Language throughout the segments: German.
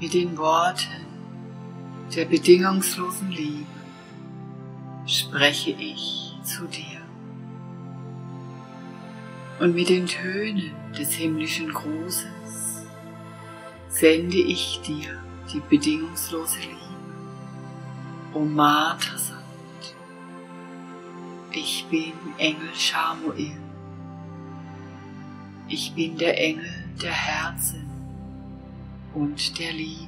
Mit den Worten der bedingungslosen Liebe spreche ich zu dir. Und mit den Tönen des himmlischen Grußes sende ich dir die bedingungslose Liebe. O Matasat, ich bin Engel Shamuel. Ich bin der Engel der Herzen und der Liebe.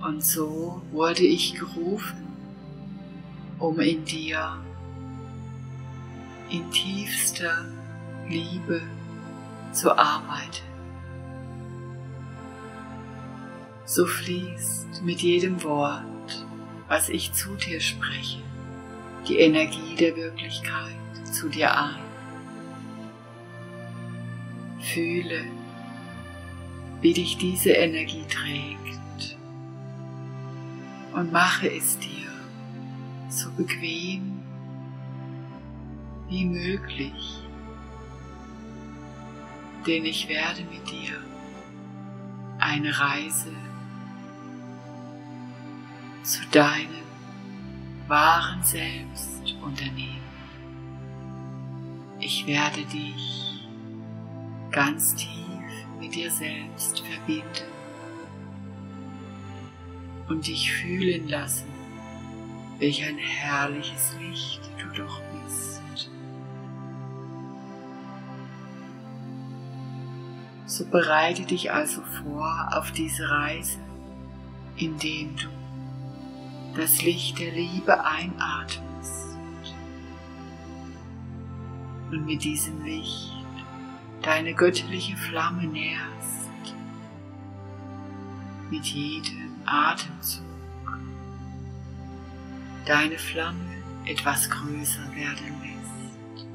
Und so wurde ich gerufen, um in dir in tiefster Liebe zu arbeiten. So fließt mit jedem Wort, was ich zu dir spreche, die Energie der Wirklichkeit zu dir ein. Fühle, wie dich diese Energie trägt und mache es dir so bequem wie möglich, denn ich werde mit dir eine Reise zu deinem wahren Selbst unternehmen. Ich werde dich ganz tief mit dir selbst verbinden und dich fühlen lassen, welch ein herrliches Licht du doch bist. So bereite dich also vor auf diese Reise, indem du das Licht der Liebe einatmest und mit diesem Licht deine göttliche Flamme nährst, mit jedem Atemzug deine Flamme etwas größer werden lässt.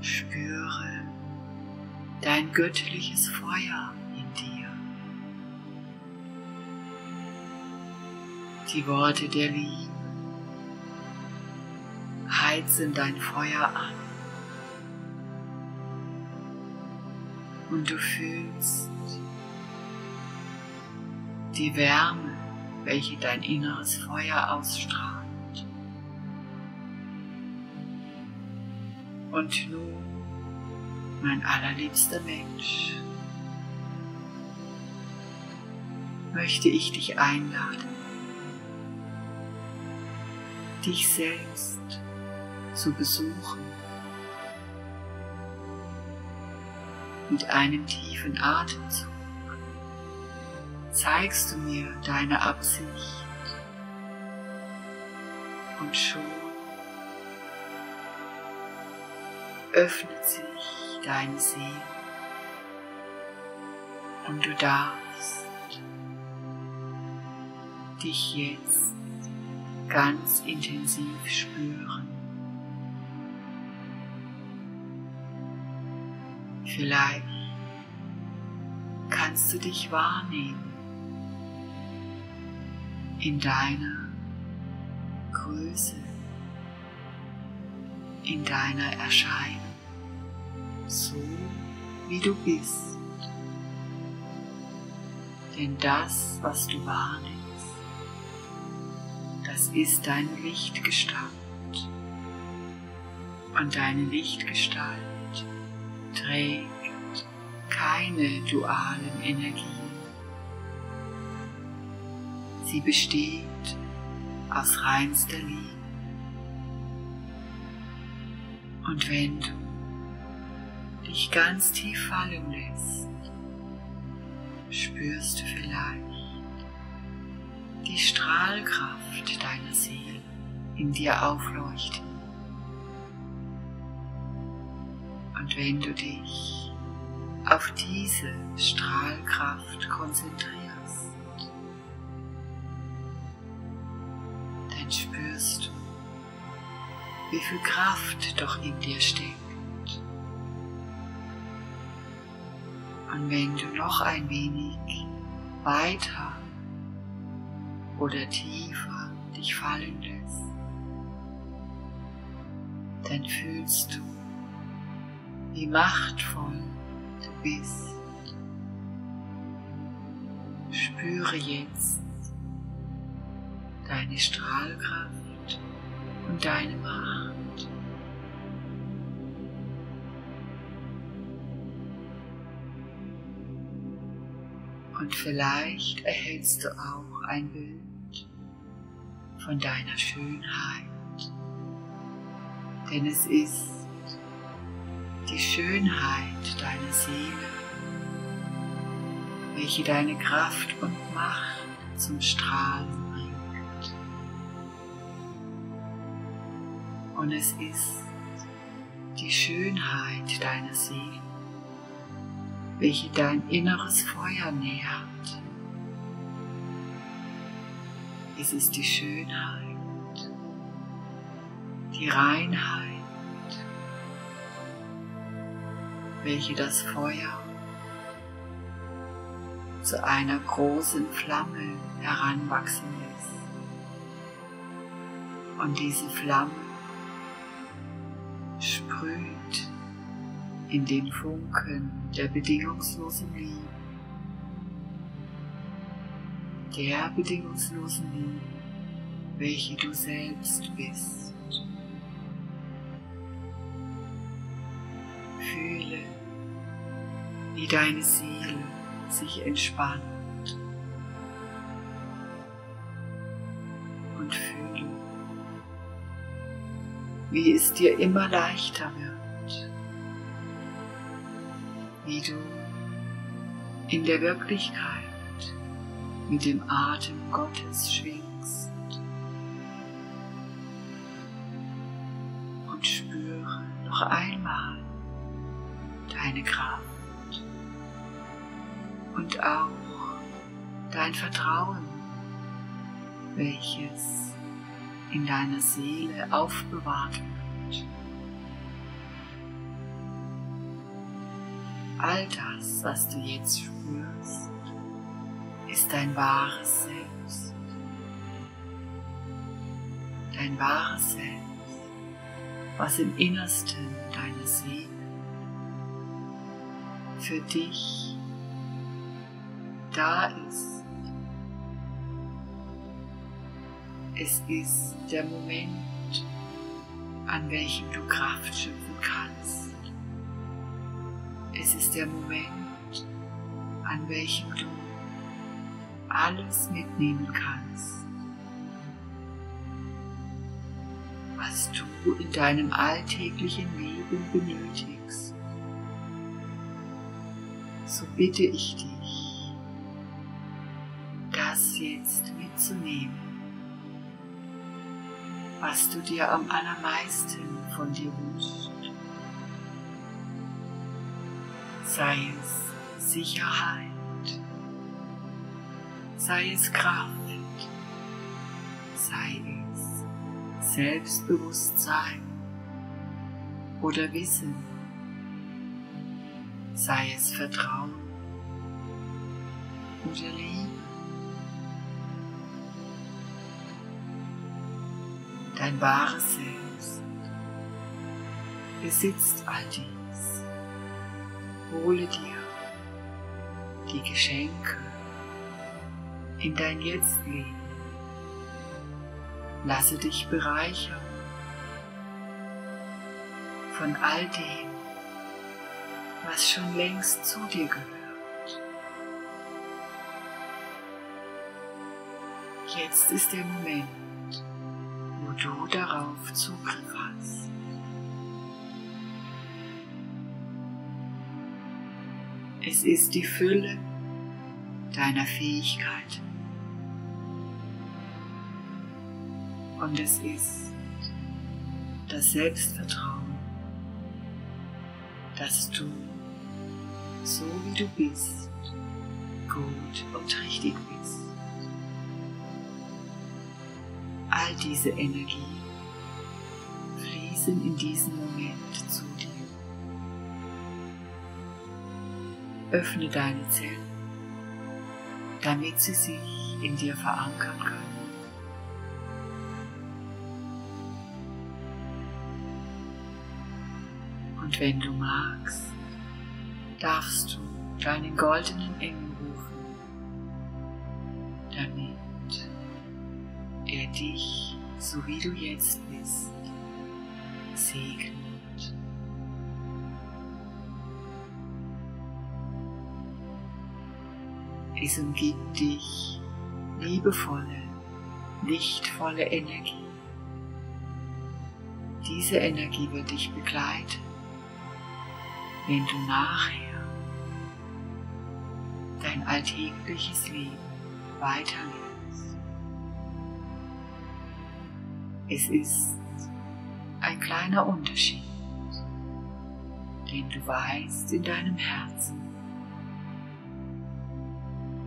Spüre dein göttliches Feuer in dir. Die Worte der Liebe heizen dein Feuer an. Und du fühlst die Wärme, welche dein inneres Feuer ausstrahlt. Und nun, mein allerliebster Mensch, möchte ich dich einladen, dich selbst zu besuchen. Mit einem tiefen Atemzug. Zeigst du mir deine Absicht? Und schon öffnet sich deine Seele und du darfst dich jetzt ganz intensiv spüren. Vielleicht kannst du dich wahrnehmen in deiner Größe, in deiner Erscheinung, so wie du bist. Denn das, was du wahrnimmst, das ist deine Lichtgestalt. Und deine Lichtgestalt trägt keine dualen Energien. Sie besteht aus reinster Liebe. Und wenn du dich ganz tief fallen lässt, spürst du vielleicht die Strahlkraft deiner Seele in dir aufleuchten. Und wenn du dich auf diese Strahlkraft konzentrierst, dann spürst du, wie viel Kraft doch in dir steckt. Und wenn du noch ein wenig weiter oder tiefer dich fallen lässt, dann fühlst du, wie machtvoll du bist. Spüre jetzt deine Strahlkraft und deine Macht. Und vielleicht erhältst du auch ein Bild von deiner Schönheit, denn es ist die Schönheit deiner Seele, welche deine Kraft und Macht zum Strahlen bringt. Und es ist die Schönheit deiner Seele, welche dein inneres Feuer nährt. Es ist die Schönheit, die Reinheit, welche das Feuer zu einer großen Flamme heranwachsen lässt. Und diese Flamme sprüht in den Funken der bedingungslosen Liebe, der bedingungslosen Liebe, welche du selbst bist. Wie deine Seele sich entspannt und fühle, wie es dir immer leichter wird, wie du in der Wirklichkeit mit dem Atem Gottes schwingst und spüre noch einmal deine Kraft und auch dein Vertrauen, welches in deiner Seele aufbewahrt wird. All das, was du jetzt spürst, ist dein wahres Selbst. Dein wahres Selbst, was im Innersten deiner Seele für dich da ist. Es ist der Moment, an welchem du Kraft schöpfen kannst. Es ist der Moment, an welchem du alles mitnehmen kannst, was du in deinem alltäglichen Leben benötigst. So bitte ich dich, jetzt mitzunehmen, was du dir am allermeisten von dir wünschst. Sei es Sicherheit, sei es Kraft, sei es Selbstbewusstsein oder Wissen, sei es Vertrauen oder Liebe. Dein wahres Selbst besitzt all dies. Hole dir die Geschenke in dein Jetzt-Leben. Lasse dich bereichern von all dem, was schon längst zu dir gehört. Jetzt ist der Moment, wo du darauf Zugriff hast. Es ist die Fülle deiner Fähigkeiten. Und es ist das Selbstvertrauen, dass du, so wie du bist, gut und richtig bist. All diese Energie fließen in diesem Moment zu dir. Öffne deine Zellen, damit sie sich in dir verankern können. Und wenn du magst, darfst du deinen goldenen Engel dich, so wie du jetzt bist, segnet. Es umgibt dich liebevolle, lichtvolle Energie. Diese Energie wird dich begleiten, wenn du nachher dein alltägliches Leben weiterlebst. Es ist ein kleiner Unterschied, den du weißt in deinem Herzen,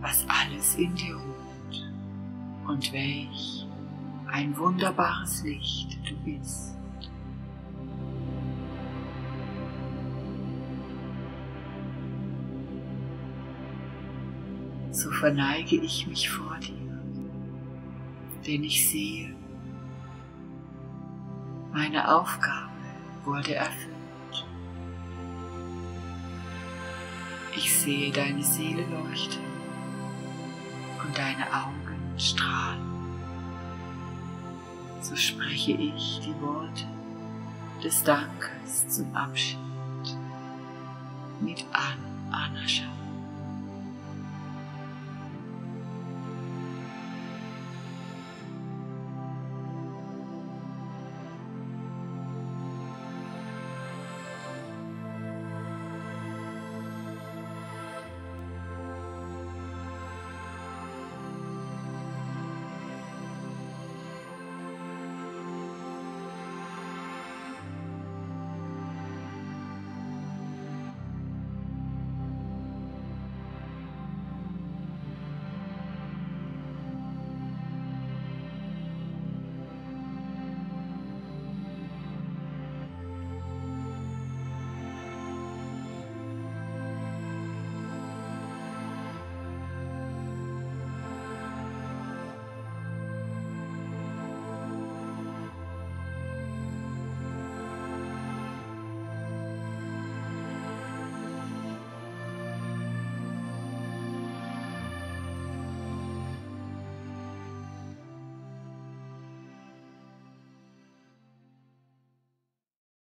was alles in dir ruht und welch ein wunderbares Licht du bist. So verneige ich mich vor dir, denn ich sehe, meine Aufgabe wurde erfüllt. Ich sehe deine Seele leuchten und deine Augen strahlen. So spreche ich die Worte des Dankes zum Abschied mit An Anascha.